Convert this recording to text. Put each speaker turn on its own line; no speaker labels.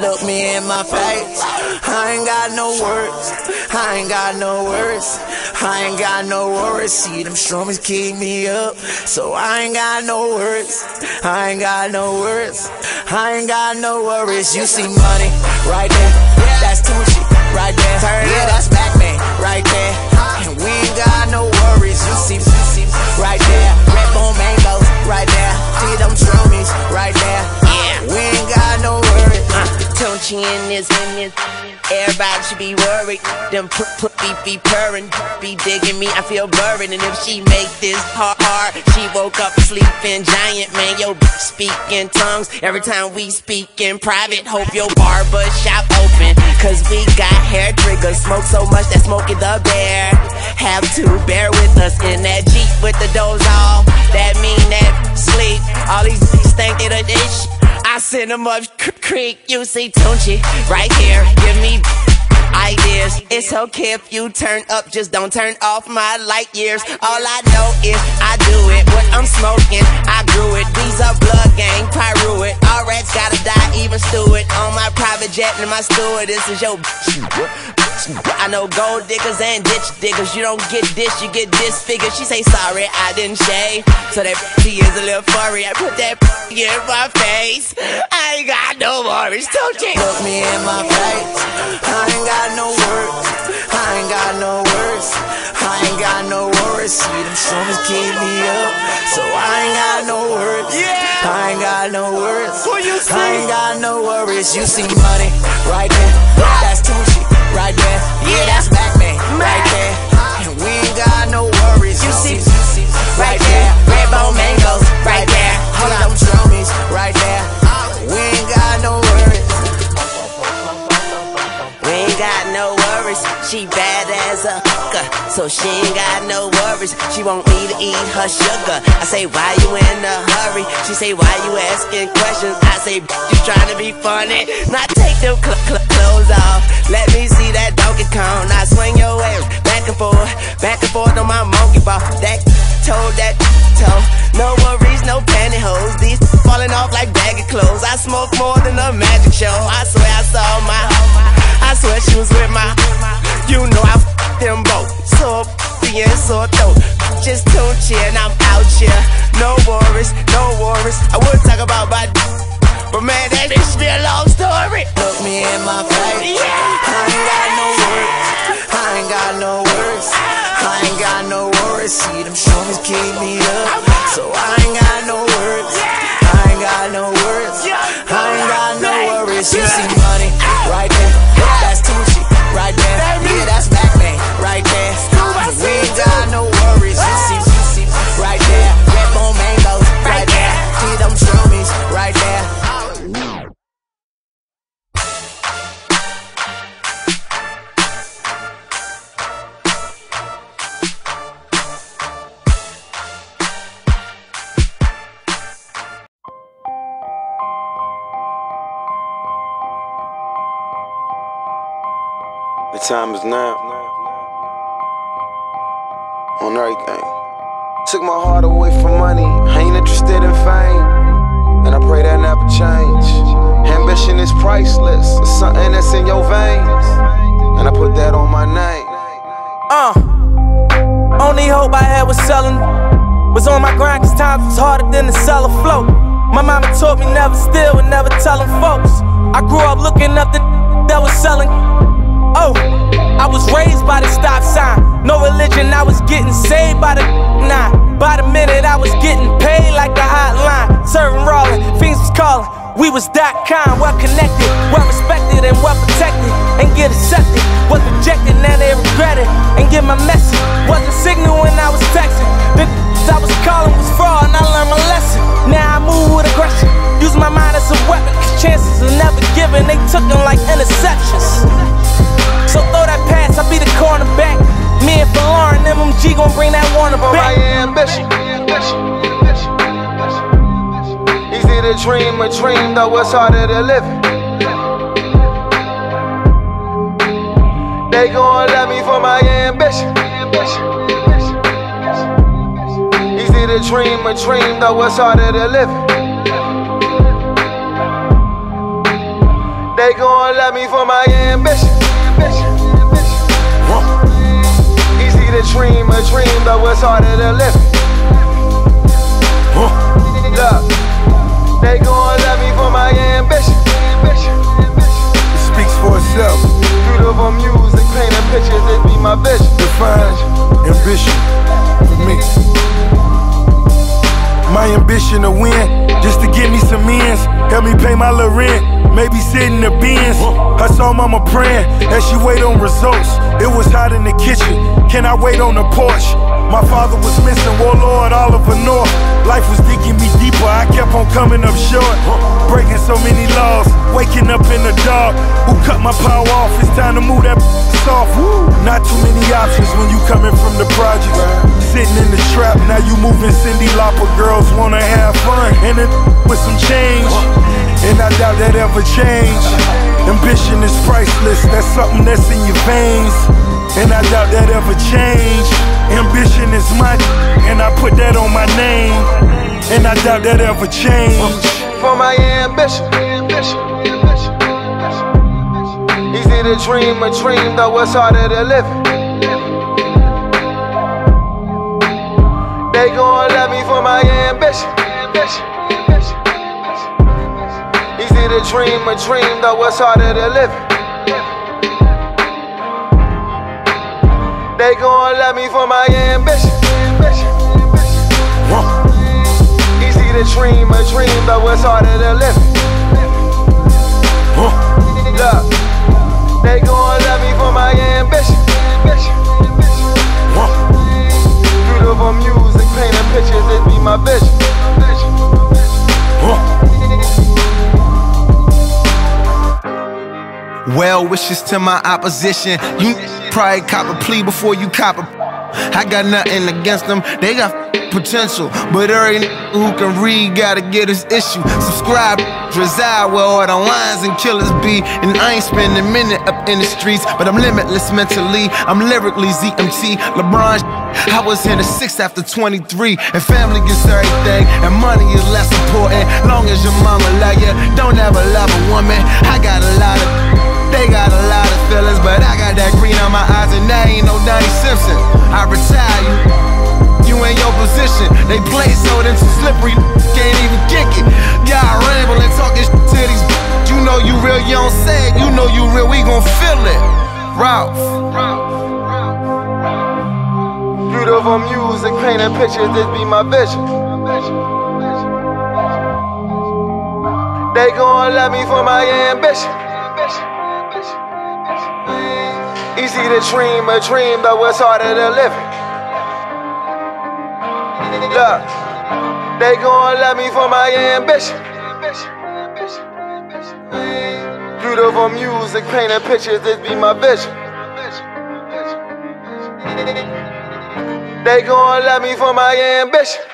Look me in my face. I ain't got no words. I ain't got no words. I ain't got no worries. See them strummies keep me up. So I ain't got no words. I ain't got no words. I ain't got no worries. You see money right there. That's Tunechi right there. Yeah, that's Batman right there. And we ain't got no worries. You see, you see right there. Red bone mangoes right there. See them strummies right there.
Tunechi in this, in this. Everybody should be worried. Them put put be be purring, be digging me. I feel buried, and if she make this hard, she woke up sleeping giant man. Yo, speak in tongues every time we speak in private. Hope your barber shop open, cause we got hair triggers. Smoke so much that Smokey the Bear have to bear with us in that Jeep with the doors off. That mean that sleep. All these it a dish. I send creek, you see Tunechi right here. Give me ideas. It's okay if you turn up, just don't turn off my light years. All I know is I do it. What I'm smoking, I grew it. These are blood gang, pyro it. All rats gotta die, even stew it. On my private jet and my steward, this is your I know gold diggers and ditch diggers. You don't get this, you get disfigured. She say sorry, I didn't shave. So that she is a little furry. I put that in my face. I ain't got no worries, don't you?
Look me in my face. I ain't got no words. I ain't got no words. I ain't got no worries. See them strummies keep me up. So I ain't got no words.
Yeah.
I ain't got no words.
You see?
I ain't got no worries. You see money right there. That's no worries.
She bad as a hooker, so she ain't got no worries. She want me to eat her sugar. I say, why you in a hurry? She say, why you asking questions? I say, you trying to be funny? Now take them cl- cl- clothes off. Let me see that Donkey Kong. Now swing your way back and forth, back and forth on my monkey ball. That toe, that them both. So being so dope. Just Tunechi and I'm out here. No worries, no worries. I would talk about my. But man, that bitch be a long story.
Look me in my face.
Yeah.
I ain't got no words. I ain't got no words. I ain't got no worries. See them strummies keep me up. So I ain't got no words. I ain't got no words. I ain't got no worries. You see money right there.
Time is now. On everything. Took my heart away from money. I ain't interested in fame. And I pray that never change. Ambition is priceless. It's something that's in your veins. And I put that on my name.
Uh, only hope I had was selling. Was on my grind cause times was harder than the cellar float. My mama taught me never steal and never telling folks. I grew up looking up the that was selling. Oh, I was raised by the stop sign. No religion, I was getting saved by the nine. By the minute, I was getting paid like a hotline. Serving rolling, things was calling. We was that kind, well connected, well respected, and well protected. And get accepted, was rejected, now they regret it. And get my message, wasn't signal when I was texting. The I was calling was fraud, and I learned my lesson. Now I move with aggression, use my mind as a weapon. Cause chances are never given, they took them like interceptions. MMG gon' bring that Warner back.
ambition. Easy to dream a dream, though it's harder to live. They gon' love me for my ambition. Easy to dream a dream, though it's harder to live. They gon' love me for my ambition. Dream a dream, though it's harder to live. Look, they gon' love me for my ambition.
It speaks for itself.
Beautiful music, painting pictures, it be my vision.
Define ambition for me. My ambition to win, just to get me some ends, help me pay my little rent. Maybe sitting in the bins. I saw mama praying as she wait on results. It was hot in the kitchen. Can I wait on the porch? My father was missing Warlord Oliver North. Life was digging me deeper. I kept on coming up short. Breaking so many laws. Waking up in the dark. Who cut my power off? It's time to move that off. Not too many options when you coming from the projects. Sitting in the trap. Now you moving Cyndi Lauper. Girls wanna have fun. And it with some change. And I doubt that ever change. Ambition is priceless, that's something that's in your veins. And I doubt that ever change. Ambition is my and I put that on my name. And I doubt that ever change.
For my ambition. Easy to dream a dream, though it's harder to live. They gon' love me for my ambition. Easy to dream a dream, though it's harder to live. They gon' love me for my ambition. Easy to dream a dream, though it's harder to live. Look, they gon' love me for my ambition.
Wishes to my opposition. You probably cop a plea before you cop a. I got nothing against them. They got potential, but every who can read gotta get his issue. Subscribe, reside where all the lines and killers be. And I ain't spending a minute up in the streets, but I'm limitless mentally. I'm lyrically ZMT. LeBron, I was in the six after 23, and family gets everything, and money is less important. Long as your mama love you, don't ever love a woman. I got a lot of. They got a lot of feelings, but I got that green on my eyes, and that ain't no Donnie Simpson. I retire you. You in your position. They play so then too slippery, can't even kick it. Y'all ramble and talking to these. You know you real, you don't say it. You know you real, we gon' feel it. Ralph.
Beautiful music, painting pictures, this be my vision. They gon' love me for my ambition. Easy to dream a dream, though it's harder to live it. Look, they gon' love me for my ambition. Beautiful music, painting pictures, this be my vision. They gon' love me for my ambition.